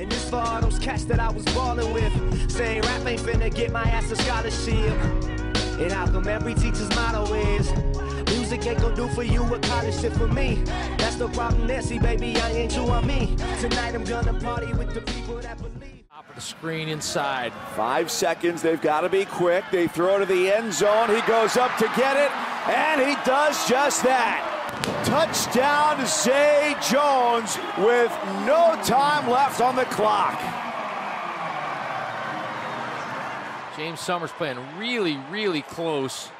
And this for all those cats that I was ballin' with. Saying rap ain't finna get my ass a scholarship. And how come every teacher's motto is Music ain't gonna do for you what college did for me. That's the problem there, see baby, I ain't you on me. Tonight I'm gonna party with the people that believe. Top of the screen inside. Five seconds. They've got to be quick. They throw to the end zone. He goes up to get it, and he does just that. Touchdown, Zay Jones, with no time left on the clock. James Summers playing really, really close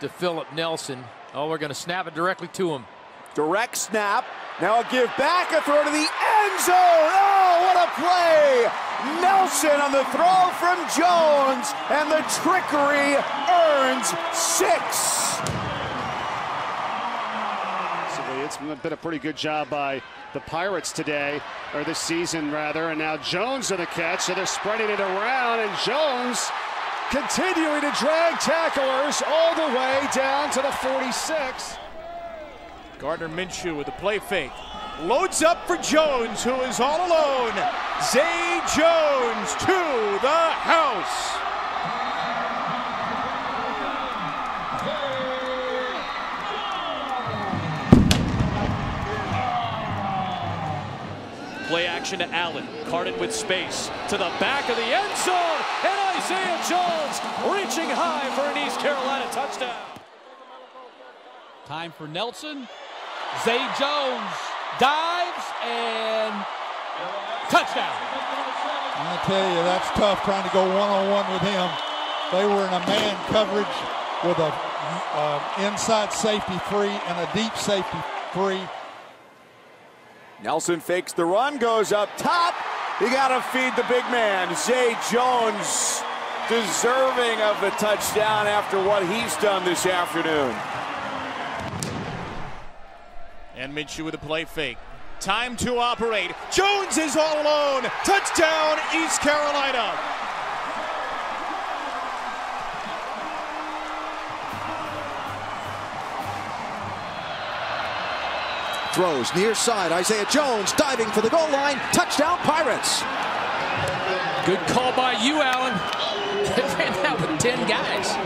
to Philip Nelson. Oh, we're going to snap it directly to him. Direct snap. Now a give back, a throw to the end zone. Oh, what a play! Nelson on the throw from Jones, and the trickery earns six. It's been a pretty good job by the Pirates today, or this season rather, and now Jones on the catch, so they're spreading it around, and Jones continuing to drag tacklers all the way down to the 46. Gardner Minshew with a play fake. Loads up for Jones, who is all alone. Zay Jones to the house. Action to Allen. Carden with space to the back of the end zone. And Isaiah Jones reaching high for an East Carolina touchdown. Time for Nelson. Zay Jones dives and touchdown. I'm going to tell you, that's tough trying to go one-on-one with him. They were in a man coverage with a uh, inside safety free and a deep safety free. Nelson fakes the run, goes up top. You got to feed the big man. Zay Jones deserving of the touchdown after what he's done this afternoon. And Minshew with a play fake. Time to operate. Jones is all alone. Touchdown, East Carolina. Throws near side. Isaiah Jones diving for the goal line. Touchdown, Pirates. Good call by you, Allen. ran that with 10 guys.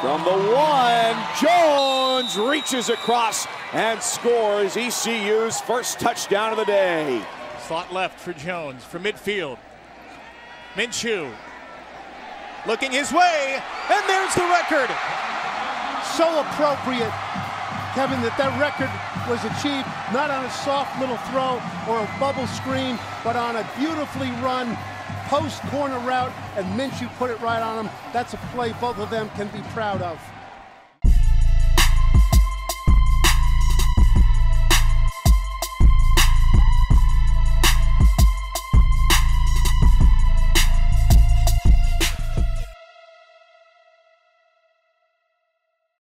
From the one, Jones reaches across and scores ECU's first touchdown of the day. Slot left for Jones from midfield. Minshew looking his way, and there's the record so appropriate, Kevin, that that record was achieved not on a soft little throw or a bubble screen, but on a beautifully run post corner route, and Minshew put it right on him. That's a play both of them can be proud of.